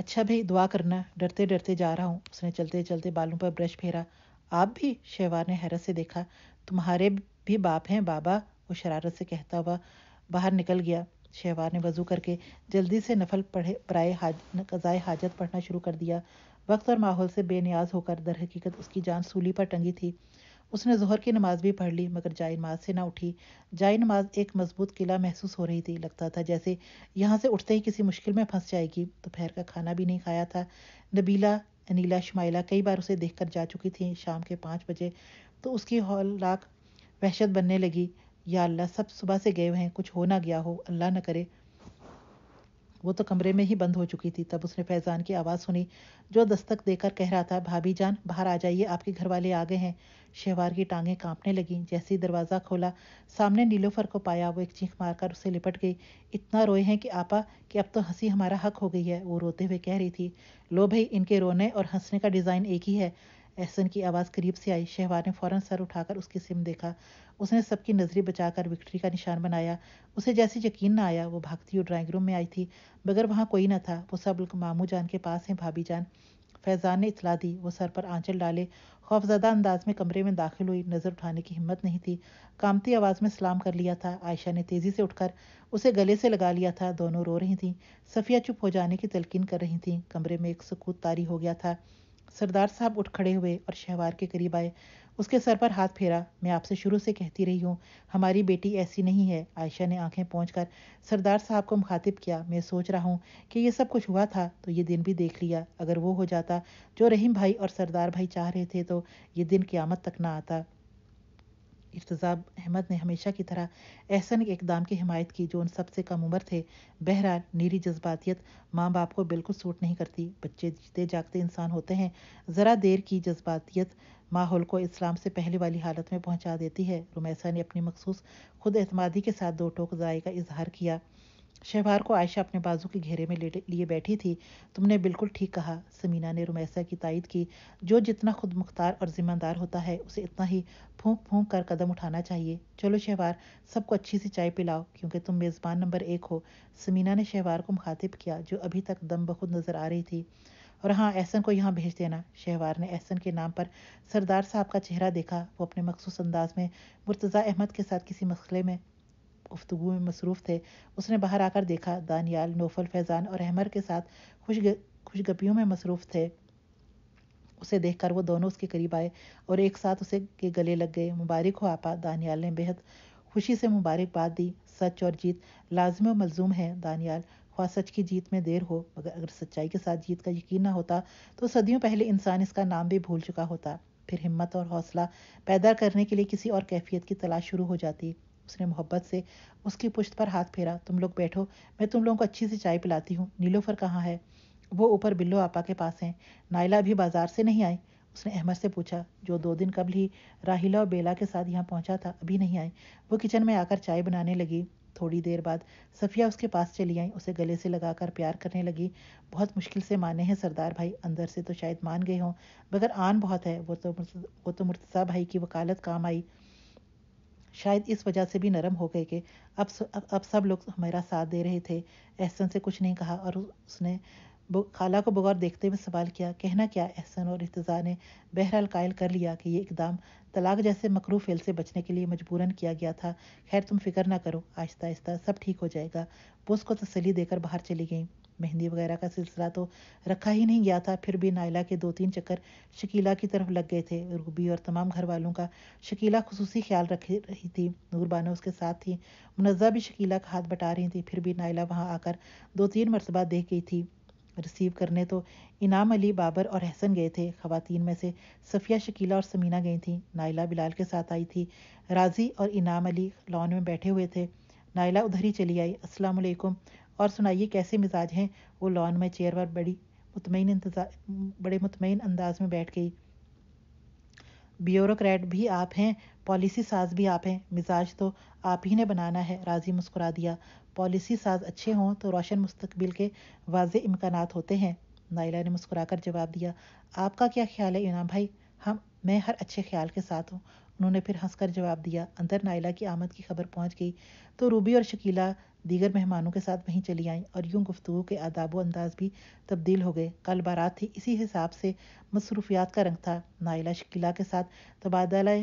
अच्छा भाई दुआ करना डरते डरते जा रहा हूँ। उसने चलते चलते बालों पर ब्रश फेरा। आप भी शहवार ने हैरत से देखा। तुम्हारे भी बाप हैं बाबा वो शरारत से कहता हुआ बाहर निकल गया। शहवार ने वज़ू करके जल्दी से नफल पढ़े पराए हाज, कज़ाए हाजत पढ़ना शुरू कर दिया। वक्त और माहौल से बेनियाज होकर दर हकीकत उसकी जान सूली पर टंगी थी। उसने जहर की नमाज़ भी पढ़ ली, मगर जाय नमाज़ से ना उठी। जाय नमाज़ एक मज़बूत किला महसूस हो रही थी, लगता था जैसे यहाँ से उठते ही किसी मुश्किल में फंस जाएगी। दोपहर तो का खाना भी नहीं खाया था। नबीला, अनीला, शमाइला कई बार उसे देखकर जा चुकी थी। शाम के पाँच बजे तो उसकी हौलाक वहशत बनने लगी। या अल्लाह, सब सुबह से गए हुए हैं, कुछ हो ना गया हो, अल्लाह न करे। वो तो कमरे में ही बंद हो चुकी थी। तब उसने फैजान की आवाज़ सुनी, जो दस्तक देकर कह रहा था, भाभी जान, बाहर आ जाइए, आपके घर वाले आ गए हैं। शहवार की टांगें कांपने लगीं। जैसे ही दरवाज़ा खोला, सामने नीलोफर को पाया, वो एक चीख मारकर उसे लिपट गई। इतना रोए हैं कि आपा, कि अब तो हँसी हमारा हक हो गई है, वो रोते हुए कह रही थी। लो भाई, इनके रोने और हंसने का डिज़ाइन एक ही है। एहसन की आवाज़ करीब से आई। शहवार ने फ़ौरन सर उठाकर उसकी सिम देखा। उसने सबकी नजरी बचाकर विक्ट्री का निशान बनाया। उसे जैसे यकीन ना आया, वो भागती हुई ड्राइंग रूम में आई थी। मगर वहाँ कोई ना था। वो सब मामू जान के पास हैं, भाभी जान। फैजान ने इतला दी। वो सर पर आंचल डाले। खौफजदा अंदाज में कमरे में दाखिल हुई। नज़र उठाने की हिम्मत नहीं थी। कामती आवाज़ में सलाम कर लिया था। आयशा ने तेज़ी से उठकर उसे गले से लगा लिया था। दोनों रो रही थीं। सफ़िया चुप हो जाने की तलकिन कर रही थीं। कमरे में एक सकूत तारी हो गया था। सरदार साहब उठ खड़े हुए और शहवार के करीब आए। उसके सर पर हाथ फेरा। मैं आपसे शुरू से कहती रही हूँ, हमारी बेटी ऐसी नहीं है, आयशा ने आँखें पहुँच सरदार साहब को मुखातिब किया। मैं सोच रहा हूँ कि ये सब कुछ हुआ था तो ये दिन भी देख लिया। अगर वो हो जाता, जो रहीम भाई और सरदार भाई चाह रहे थे तो ये दिन क्यामत तक ना आता। इर्तजाब अहमद ने हमेशा की तरह एहसन इकदाम की हिमायत की, जो उन सबसे कम उम्र थे। बहरहाल, नीरी जज्बातियत माँ बाप को बिल्कुल सूट नहीं करती। बच्चे जीते जागते इंसान होते हैं। ज़रा देर की जज्बातियत माहौल को इस्लाम से पहले वाली हालत में पहुँचा देती है। रुमैसा ने अपनी मखसूस खुद एतमादी के साथ दो टोक जाए का इजहार किया। शहबार को आयशा अपने बाजू के घेरे में लिए बैठी थी। तुमने बिल्कुल ठीक कहा, समीना ने रुमैसा की तायद की। जो जितना खुद मुख्तार और जिम्मेदार होता है, उसे इतना ही फूंक फूंक कर कदम उठाना चाहिए। चलो शहवार सबको अच्छी सी चाय पिलाओ, क्योंकि तुम मेज़बान नंबर एक हो। समीना ने शहवार को मुखातिब किया, जो अभी तक दम बखुद नज़र आ रही थी। और हाँ एहसन को यहाँ भेज देना। शहवार ने एहसन के नाम पर सरदार साहब का चेहरा देखा। वो अपने मखसूस अंदाज में मुर्तज़ा अहमद के साथ किसी मसले में गुफ्तु में मसरूफ़ थे। उसने बाहर आकर देखा, दानियाल, नोफल, फैज़ान और अहमर के साथ खुश खुशगपियों में मसरूफ़ थे। उसे देखकर वो दोनों उसके करीब आए और एक साथ उसे के गले लग गए। मुबारक हो आपा, दानियाल ने बेहद खुशी से मुबारकबाद दी। सच और जीत लाजम व मलजूम है, दानियाल। ख्वा सच की जीत में देर हो, मगर अगर सच्चाई के साथ जीत का यकीन ना होता तो सदियों पहले इंसान इसका नाम भी भूल चुका होता। फिर हिम्मत और हौसला पैदा करने के लिए किसी और कैफियत की तलाश शुरू हो जाती। उसने मोहब्बत से उसकी पुश्त पर हाथ फेरा। तुम लोग बैठो, मैं तुम लोगों को अच्छी सी चाय पिलाती हूँ। नीलोफर कहाँ है? वो ऊपर बिल्लो आपा के पास हैं। नाइला अभी बाज़ार से नहीं आई? उसने अहमद से पूछा। जो दो दिन कबल ही राहिला और बेला के साथ यहाँ पहुँचा था, अभी नहीं आई। वो किचन में आकर चाय बनाने लगी। थोड़ी देर बाद सफिया उसके पास चली आई। उसे गले से लगाकर प्यार करने लगी। बहुत मुश्किल से माने हैं सरदार भाई। अंदर से तो शायद मान गए हों, मगर आन बहुत है। वो तो वो तो मुर्तज़ा भाई की वकालत काम आई। शायद इस वजह से भी नरम हो गए कि अब अब, सब लोग हमारा साथ दे रहे थे। एहसन से कुछ नहीं कहा और उसने खाला को बगौर देखते हुए सवाल किया कहना क्या एहसन और इतज़ा ने बहरहाल कायल कर लिया कि ये इकदाम तलाक जैसे मकरू फेल से बचने के लिए मजबूरन किया गया था। खैर तुम फ़िक्र ना करो आहिस्ता आहिस्ता सब ठीक हो जाएगा। वो उसको तसली देकर बाहर चली गई। मेहंदी वगैरह का सिलसिला तो रखा ही नहीं गया था। फिर भी नायला के दो तीन चक्कर शकीला की तरफ़ लग गए थे। रूबी और तमाम घर वालों का शकीला खसूसी ख्याल रख रही थी। नूरबानो उसके साथ थी। मुनज़ा भी शकीला का हाथ बटा रही थी। फिर भी नायला वहाँ आकर दो तीन मरतबा देख गई थी। रिसीव करने तो इनाम अली, बाबर और हसन गए थे। खातन में से सफ़िया, शकीला और समीना गई थी। नायला बिलाल के साथ आई थी। राज़ी और इनाम अली लॉन में बैठे हुए थे। नायला उधर ही चली आई। अस्सलाम और सुनाइए कैसे मिजाज हैं? वो लॉन में चेयर पर बड़ी मुतमिन बड़े मुतमिन अंदाज में बैठ गई। ब्यूरोक्रेट भी आप हैं, पॉलिसी साज भी आप हैं। मिजाज तो आप ही ने बनाना है, राज़ी मुस्कुरा दिया। पॉलिसी साज अच्छे हों तो रोशन मुस्तकबिल के वाज इम्कान होते हैं नाइला ने मुस्कुराकर जवाब दिया। आपका क्या ख्याल है इनाम भाई? हम, मैं हर अच्छे ख्याल के साथ हूँ। उन्होंने फिर हंसकर जवाब दिया अंदर नाइला की आमद की खबर पहुँच गई तो रूबी और शकीला दीगर मेहमानों के साथ वहीं चली आईं और यूँ गुफ्तु के आदाब अंदाज भी तब्दील हो गए। कल बारात थी, इसी हिसाब से मसरूफियात का रंग था। नाइला शकीला के साथ तबादला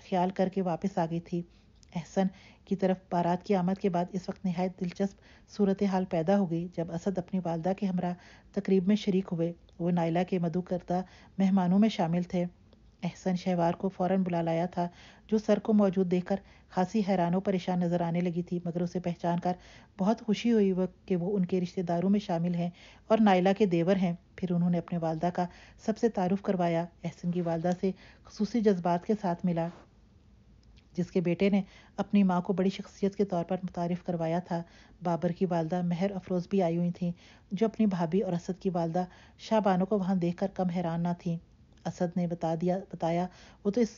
ख्याल करके वापस आ गई थी। एहसन की तरफ़ बारात की आमद के बाद इस वक्त नहायत दिलचस्प सूरत हाल पैदा हो गई, जब असद अपनी वालदा के हमरा तकरीब में शरीक हुए। वो नाइला के मधु करता मेहमानों में शामिल थे। एहसन शहवार को फ़ौरन बुला लाया था, जो सर को मौजूद देखकर खासी हैरान परेशान नज़र आने लगी थी, मगर उसे पहचान कर बहुत खुशी हुई वो कि वो उनके रिश्तेदारों में शामिल हैं और नाइला के देवर हैं। फिर उन्होंने अपने वालदा का सबसे तारुफ करवाया। एहसन की वालदा से खसूसी जज्बात के साथ मिला, जिसके बेटे ने अपनी माँ को बड़ी शख्सियत के तौर पर मुतारफ़ करवाया था। बाबर की वालदा महर अफरोज़ भी आई हुई थी, जो अपनी भाभी और असद की वालदा शाहबानों को वहाँ देखकर कम हैरान ना थी। असद ने बता दिया, बताया। वो तो इस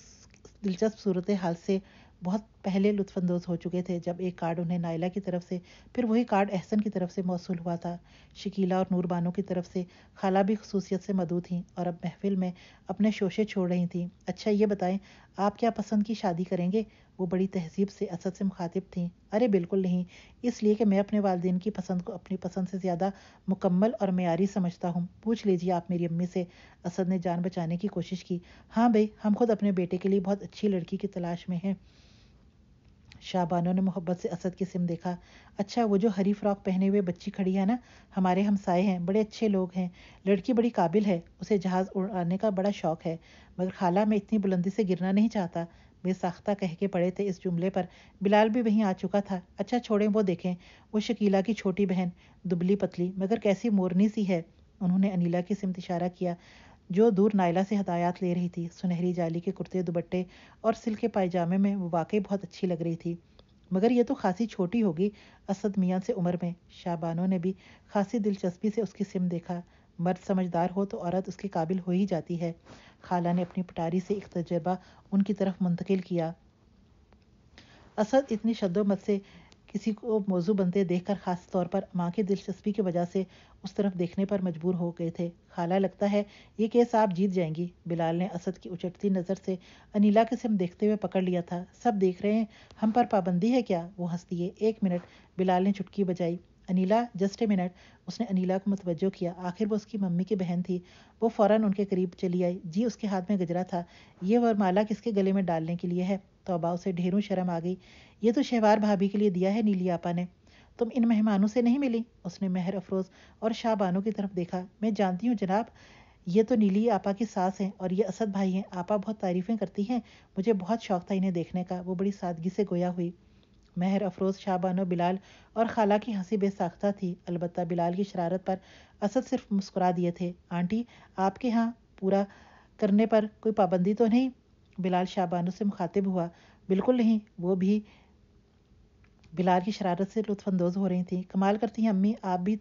दिलचस्प सूरत हाल से बहुत पहले लुत्फानंदोज हो चुके थे, जब एक कार्ड उन्हें नायला की तरफ़ से, फिर वही कार्ड एहसन की तरफ़ से मौसू हुआ था। शकीला और नूरबानो की तरफ़ से खाला भी खसूसियत से मदू थी और अब महफिल में अपने शोशे छोड़ रही थी। अच्छा ये बताएँ, आप क्या पसंद की शादी करेंगे? वो बड़ी तहजीब से, असद से मुखातिब थी। अरे, बिल्कुल नहीं। इसलिए कि मैं अपने वालदेन की पसंद को, अपनी पसंद से ज़्यादा मुकम्मल और मैारी समझता हूँ। पूछ लीजिए आप मेरी अम्मी से, असद ने जान बचाने की कोशिश की। हाँ भाई, हम खुद अपने बेटे के लिए बहुत अच्छी लड़की की तलाश में हैं। शाहबानो ने मोहब्बत से असद की सिम देखा। अच्छा वो जो हरी फ्रॉक पहने हुए बच्ची खड़ी है ना, हमारे हमसाए हैं, बड़े अच्छे लोग हैं। लड़की बड़ी काबिल है, उसे जहाज़ उड़ाने का बड़ा शौक है, मगर खाला मैं इतनी बुलंदी से गिरना नहीं चाहता। बेसाख्ता कह के पड़े थे इस जुमले पर, बिलाल भी वहीं आ चुका था। अच्छा छोड़ें, वो देखें, वो शकीला की छोटी बहन, दुबली पतली, मगर कैसी मोरनी सी है, उन्होंने अनिला की सिमत इशारा किया, जो दूर नायला से हदायत ले रही थी, सुनहरी जाली के कुर्ते दुबट्टे और सिल्क के पायजामे में वो वाकई बहुत अच्छी लग रही थी। मगर ये तो खासी छोटी होगी, असद मियाँ से उम्र में, शाहबानों ने भी खासी दिलचस्पी से उसकी सिम देखा मर्द समझदार हो तो औरत उसके काबिल हो ही जाती है। खाला ने अपनी पटारी से एक तजर्बा उनकी तरफ़ मुंतकिल किया। असद इतनी शद्दोमत से किसी को मौजू बनते देखकर ख़ास तौर पर माँ की दिलचस्पी की वजह से उस तरफ़ देखने पर मजबूर हो गए थे। खाला लगता है, ये केस आप जीत जाएँगी। बिलाल ने असद की उचटती नज़र से अनिला के सिम देखते हुए पकड़ लिया था। सब देख रहे हैं, हम पर पाबंदी है क्या? वो हंसती है। एक मिनट, बिलाल ने चुटकी बजाई। अनिला जस्ट ए मिनट उसने अनिला को मतवजो किया। आखिर वो उसकी मम्मी की बहन थी। वो फ़ौरन उनके करीब चली आई। जी, उसके हाथ में गजरा था। ये वरमाला किसके गले में डालने के लिए है? तोबा, उसे ढेरों शर्म आ गई। ये तो शहवार भाभी के लिए दिया है, नीली आपा ने। तुम इन मेहमानों से नहीं मिली? उसने महर अफरोज़ और शाहबानों की तरफ़ देखा। मैं जानती हूँ जनाब, ये तो नीली आपा की सास हैं और ये असद भाई हैं। आपा बहुत तारीफ़ें करती हैं। मुझे बहुत शौक था इन्हें देखने का। वो बड़ी सादगी से गोया हुई। महर अफरोज़, शाहबानो बिलाल और खाला की हँसी बेसाख्ता थी। अलबत् बिलाल की शरारत पर असद सिर्फ़ मुस्कुरा दिए थे। आंटी, आपके यहाँ पूरा करने पर कोई पाबंदी तो नहीं? बिलाल शाहबानो से मुखातिब हुआ। बिल्कुल नहीं, वो भी बिलाल की शरारत से लुत्फानंदोज हो रही थी। कमाल करती हैं अम्मी, आप भी,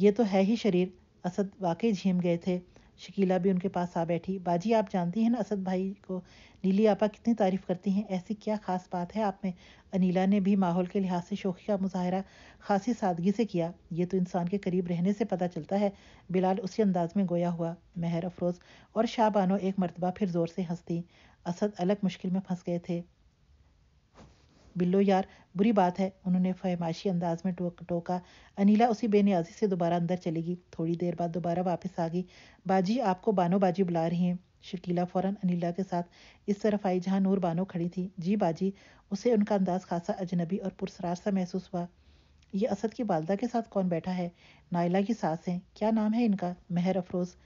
ये तो है ही शरीर। असद वाकई झीम गए थे। शकीला भी उनके पास आ बैठी। बाजी, आप जानती हैं ना असद भाई को नीली आपा कितनी तारीफ़ करती हैं? ऐसी क्या खास बात है आप में अनीला ने भी माहौल के लिहाज से शोखी का मुजाहरा खासी सादगी से किया। ये तो इंसान के करीब रहने से पता चलता है, बिलाल उसी अंदाज में गोया हुआ। महर अफरोज़ और शाहबानो एक मरतबा फिर ज़ोर से हंसती। असद अलग मुश्किल में फंस गए थे। बिल्लो यार, बुरी बात है, उन्होंने फहमाशी अंदाज में टोक, टोका। अनीला उसी बेनियाजी से दोबारा अंदर चलेगी थोड़ी देर बाद दोबारा वापस आ गई। बाजी, आपको बानो बाजी बुला रही हैं। शकीला फ़ौरन अनिला के साथ इस तरफ़ आई जहाँ नूर बानो खड़ी थी। जी बाजी, उसे उनका अंदाज खासा अजनबी और पुरसरार सा महसूस हुआ। ये असद की वालदा के साथ कौन बैठा है? नाइला की सास हैं। क्या नाम है इनका? महर अफरोज़।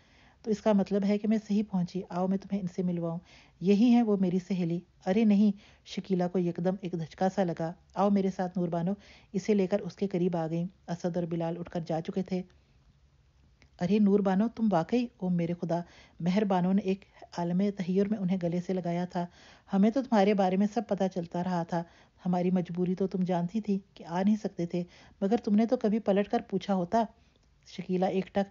तो इसका मतलब है कि मैं सही पहुँची, आओ मैं तुम्हें इनसे मिलवाऊं। यही है वो मेरी सहेली। अरे नहीं, शकीला को एकदम एक धचका सा लगा। आओ मेरे साथ नूरबानो इसे लेकर उसके करीब आ गई। असद और बिलाल उठकर जा चुके थे। अरे नूर बानो, तुम वाकई? ओ मेरे खुदा मेहरबानों ने एक आलम तहैर में उन्हें गले से लगाया था। हमें तो तुम्हारे बारे में सब पता चलता रहा था। हमारी मजबूरी तो तुम जानती थी कि आ नहीं सकते थे, मगर तुमने तो कभी पलट कर पूछा होता। शकीला एकटक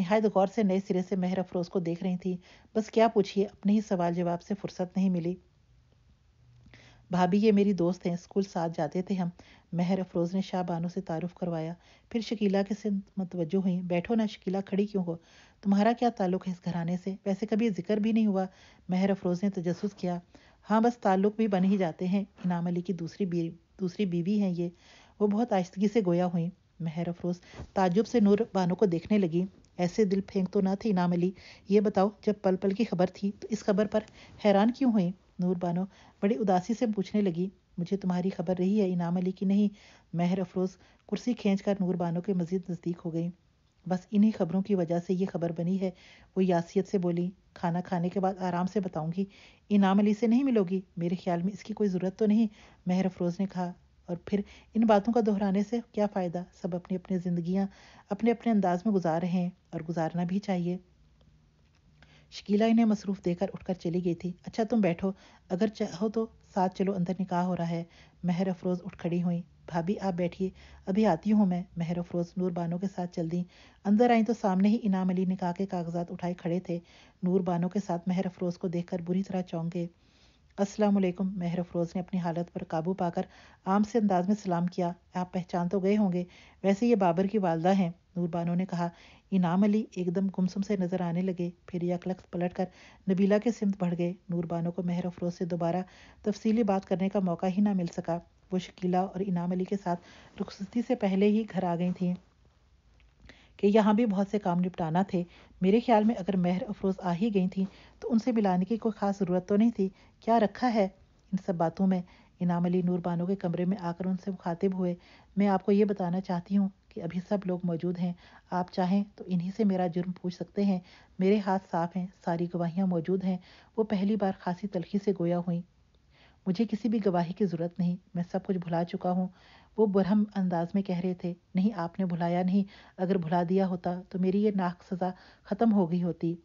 नहायत गौर से नए सिरे से मेहर अफरोज को देख रही थी। बस क्या पूछिए? अपने ही सवाल जवाब से फुर्सत नहीं मिली। भाभी ये मेरी दोस्त हैं, स्कूल साथ जाते थे हम। महर अफरोज़ ने शाह बानो से तारुफ करवाया। फिर शकीला के से मतवजो हुई। बैठो ना शकीला, खड़ी क्यों हो? तुम्हारा क्या ताल्लुक है इस घराने से? वैसे कभी ज़िक्र भी नहीं हुआ। महर अफरोज़ ने तजस किया। हाँ बस ताल्लुक भी बन ही जाते हैं। इनाम अली की दूसरी बी, दूसरी बीवी हैं ये। वो बहुत आहिस्तगी से गोया हुई। महर अफरोज ताजुब से नूर बानो को देखने लगी। ऐसे दिल फेंक तो ना थी इनाम अली ये बताओ, जब पल पल की खबर थी तो इस खबर पर हैरान क्यों हुई? नूर बानो बड़ी उदासी से पूछने लगी, मुझे तुम्हारी खबर रही है, इनाम अली की नहीं? महर अफरोज, कुर्सी खींच कर नूर बानो के मजीद नज़दीक हो गई। बस इन्हीं खबरों की वजह से ये खबर बनी है, वो यासियत से बोली, खाना खाने के बाद आराम से बताऊँगी, इनाम अली से नहीं मिलोगी? मेरे ख्याल में इसकी कोई ज़रूरत तो नहीं? महर अफरोज़ ने कहा और फिर इन बातों का दोहराने से क्या फ़ायदा? सब अपनी अपनी ज़िंदगियाँ अपने अपने अंदाज में गुजार रहे हैं और गुजारना भी चाहिए। शकीला इन्हें मसरूफ़ देकर उठकर चली गई थी। अच्छा तुम बैठो। अगर चाहो तो साथ चलो, अंदर निकाह हो रहा है महर अफरोज़ उठ खड़ी हुई। भाभी, आप बैठिए। अभी आती हूँ मैं महर अफरोज़ नूर बानो के साथ चल दी। अंदर आई तो सामने ही इनाम अली निकाह के कागजात उठाए खड़े थे। नूर बानो के साथ महर अफरोज़ को देखकर बुरी तरह चौंक गए। अस्सलाम वालेकुम महर अफरोज़ ने अपनी हालत पर काबू पाकर आम से अंदाज में सलाम किया। आप पहचान तो गए होंगे, वैसे ये बाबर की वालदा हैं नूर बानो ने कहा। इनाम अली एकदम गुमसुम से नज़र आने लगे, फिर यकलख पलट कर नबीला के सिमत बढ़ गए। नूर बानो को महर अफरोज से दोबारा तफसीली बात करने का मौका ही ना मिल सका। वो शकीला और इनाम अली के साथ रुखसती से पहले ही घर आ गई थी। कि यहाँ भी बहुत से काम निपटाना थे। मेरे ख्याल में अगर महर अफरोज़ आ ही गई थी तो उनसे मिलाने की कोई ख़ास ज़रूरत तो नहीं थी। क्या रखा है इन सब बातों में? इनाम अली नूर बानो के कमरे में आकर उनसे मुखातिब हुए। मैं आपको ये बताना चाहती हूँ कि अभी सब लोग मौजूद हैं। आप चाहें तो इन्हीं से मेरा जुर्म पूछ सकते हैं। मेरे हाथ साफ़ हैं, सारी गवाहियाँ मौजूद हैं। वो पहली बार खासी तलखी से गोया हुई। मुझे किसी भी गवाही की ज़रूरत नहीं। मैं सब कुछ भुला चुका हूँ। वो बरहम अंदाज में कह रहे थे, नहीं, आपने भुलाया नहीं। अगर भुला दिया होता तो मेरी ये नाक सज़ा ख़त्म हो गई होती।